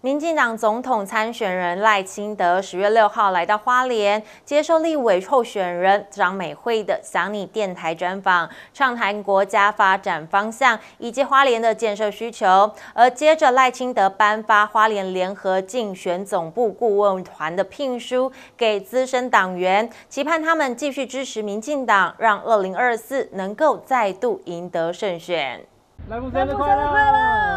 民进党总统参选人赖清德十月六号来到花莲，接受立委候选人张美惠的“想你”电台专访，畅谈国家发展方向以及花莲的建设需求。而接着，赖清德颁发花莲联合竞选总部顾问团的聘书给资深党员，期盼他们继续支持民进党，让二零二四能够再度赢得胜选。来福生日快乐！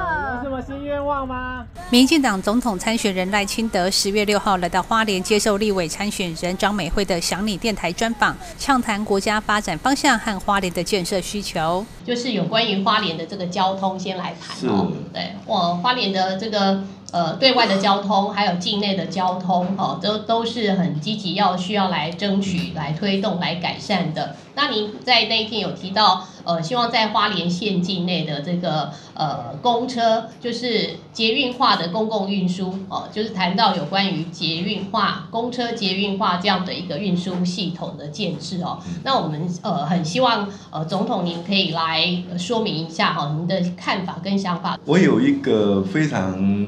有什么新愿望吗？民进党总统参选人赖清德十月六号来到花莲接受立委参选人张美惠的“想你”电台专访，畅谈国家发展方向和花莲的建设需求。就是有关于花莲的这个交通，先来谈哦。对，我花莲的这个呃对外的交通，还有境内的交通，哦，都都是很积极要需要来争取、来推动、来改善的。那您在那一天有提到，呃，希望在花莲县境内的这个呃公车，就是捷运化的公共运输，哦，就是谈到有关于捷运化、公车捷运化这样的一个运输系统的建制哦。那我们呃很希望呃总统您可以来说明一下哈，您的看法跟想法。我有一个非常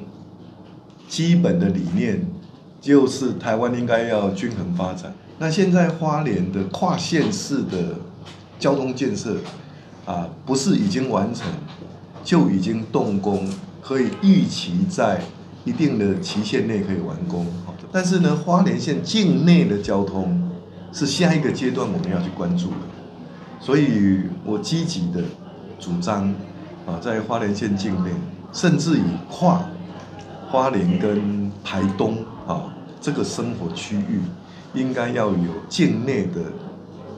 基本的理念，就是台湾应该要均衡发展。那现在花莲的跨县市的交通建设啊，不是已经完成，就已经动工，可以预期在一定的期限内可以完工。但是呢，花莲县境内的交通是下一个阶段我们要去关注的，所以我积极的主张啊，在花莲县境内，甚至于跨花莲跟台东啊这个生活区域。应该要有境内的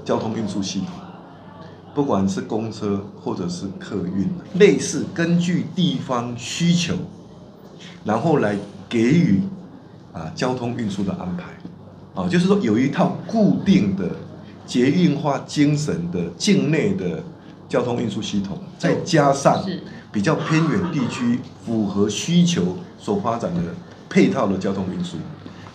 交通运输系统，不管是公车或者是客运，类似根据地方需求，然后来给予啊交通运输的安排，啊，就是说有一套固定的捷运化精神的境内的交通运输系统，再加上比较偏远地区符合需求所发展的配套的交通运输。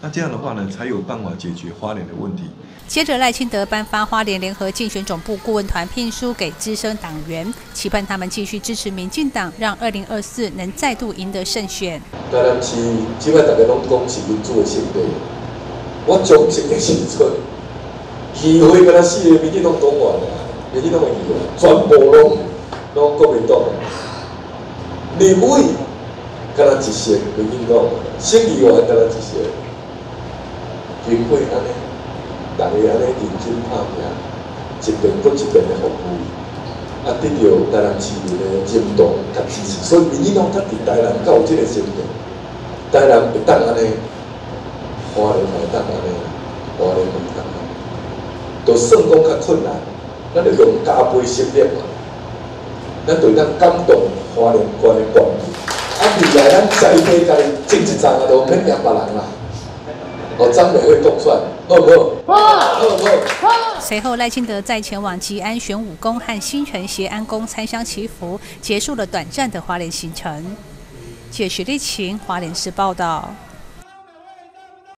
那这样的话呢，才有办法解决花莲的问题。接着，赖清德颁发花莲联合竞选总部顾问团聘书给资深党员，期盼他们继续支持民进党，让二零二四能再度赢得胜选。台南市即摆大家拢讲是民主的胜利，我从这个时阵，议会跟他四个民进党党员啊，民进党的议员全部拢拢国民党，立委跟他一些民进党，县议员跟他一些。经过安尼，大家安尼认真拍拼，一遍搁一遍的服务，啊，得到台南市民的认同甲支持，所以民进党他伫台南有即个心态，台南会当安尼，花莲会当安尼，花莲会当安尼，都算讲较困难，咱就用加倍训练嘛，咱对咱感动花莲关的关民，啊，未来咱在地家政治上啊，都免赢别人啦。张美会动算，二二二二。随后，赖清德再前往吉安玄武宫和新城协安宫参香祈福，结束了短暂的华联行程。借徐立晴，华联市报道。